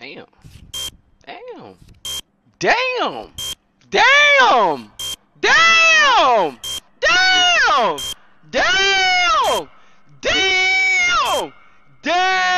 Damn. Damn. Damn. Damn. Damn. Damn. Damn. Damn. Damn.